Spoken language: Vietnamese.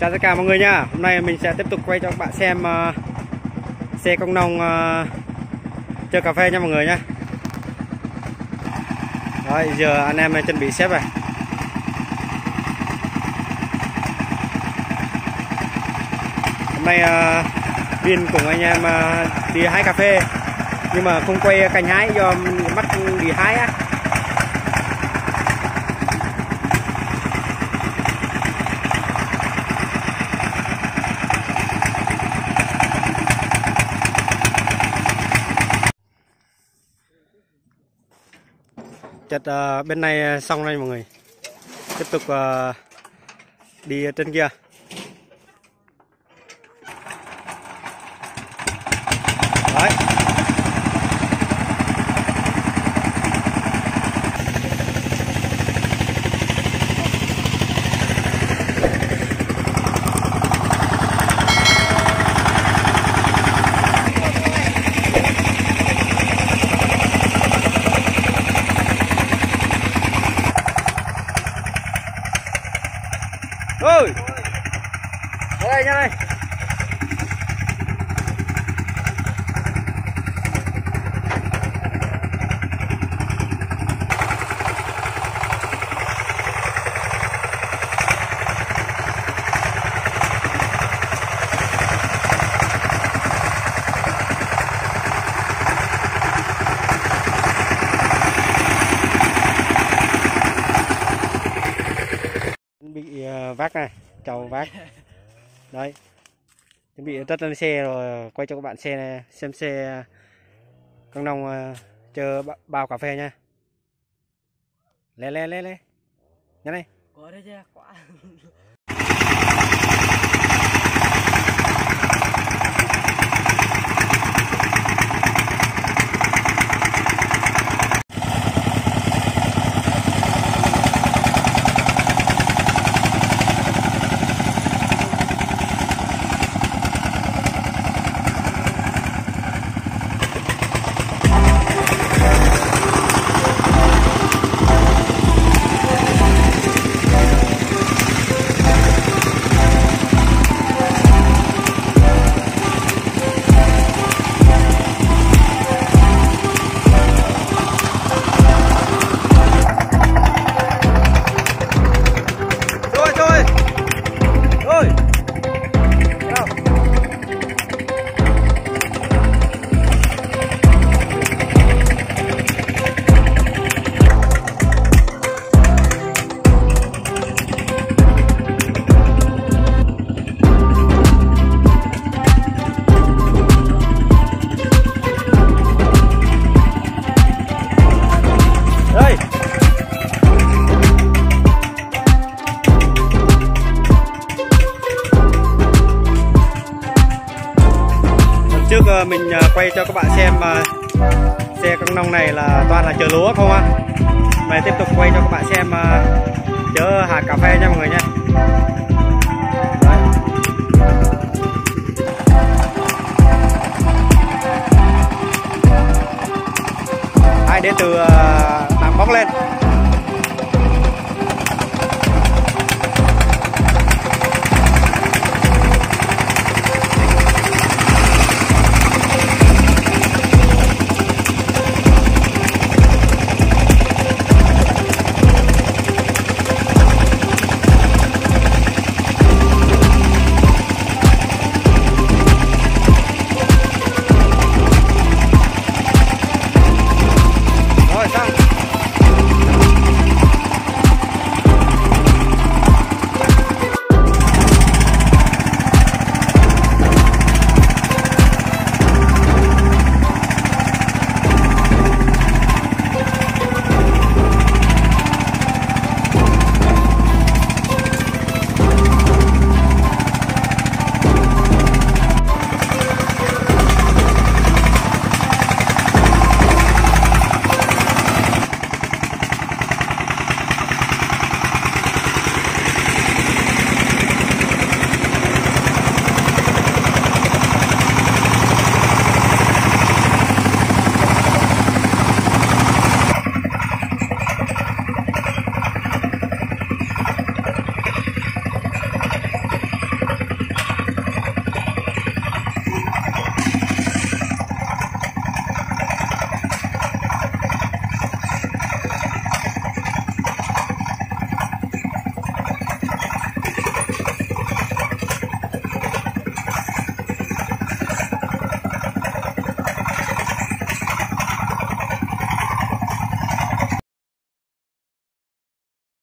Chào tất cả mọi người nha. Hôm nay mình sẽ tiếp tục quay cho các bạn xem ờ, uh, xe công nông uh, chơi cà phê nha mọi người nha. Rồi giờ anh em chuẩn bị xếp rồi. Hôm nay ờ, uh, Viên cùng anh em uh, đi hái cà phê. Nhưng mà không quay cành hái do mắt đi hái á. Chặt uh, ờ, bên này ờ, xong rồi mọi người. Tiếp tục uh, đi trên kia. Đấy. Ơi đây nha đây bị ờ, vác này chầu vác. Đấy. Chuẩn bị tất lên xe rồi, quay cho các bạn xe này, xem xe con nông ờ, chờ bao cà phê nha. Lê lê lê lê. Nhanh này có đấy chứ quả mình à, quay cho các bạn xem mà xe con nông này là toàn là chở lúa không ạ? Mày tiếp tục quay cho các bạn xem à, chở hạt cà phê nha mọi người nha. Ai đến từ à,